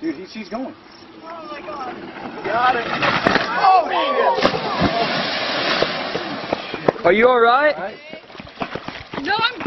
Dude, he, she's going. Oh my god. Got it. Oh Are you alright? No, I'm